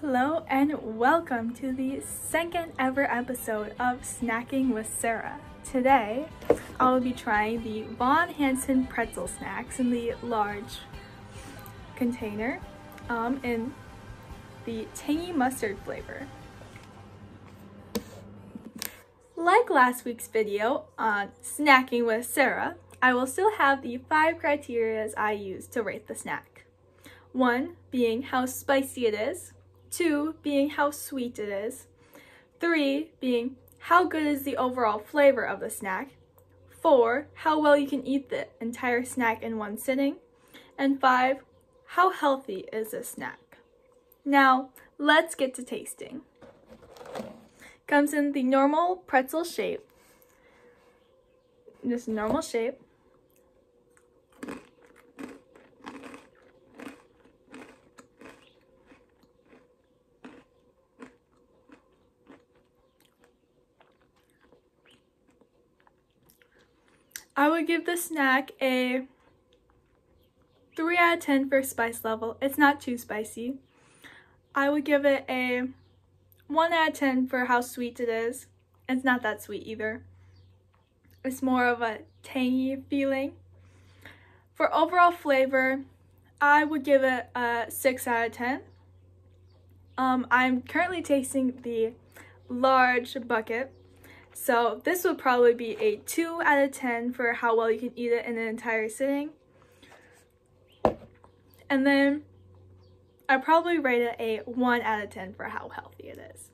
Hello and welcome to the second ever episode of Snacking with Sarah. Today, I will be trying the Von Hansen pretzel snacks in the large container um, in the tangy mustard flavor. Like last week's video on Snacking with Sarah, I will still have the five criteria I use to rate the snack. One being how spicy it is, two being how sweet it is, three being how good is the overall flavor of the snack, four how well you can eat the entire snack in one sitting, and five how healthy is this snack. Now, let's get to tasting. Comes in the normal pretzel shape, just normal shape. I would give the snack a 3 out of 10 for spice level. It's not too spicy. I would give it a 1 out of 10 for how sweet it is. It's not that sweet either. It's more of a tangy feeling. For overall flavor, I would give it a 6 out of 10. Um, I'm currently tasting the large bucket so this would probably be a 2 out of 10 for how well you can eat it in an entire sitting. And then I'd probably rate it a 1 out of 10 for how healthy it is.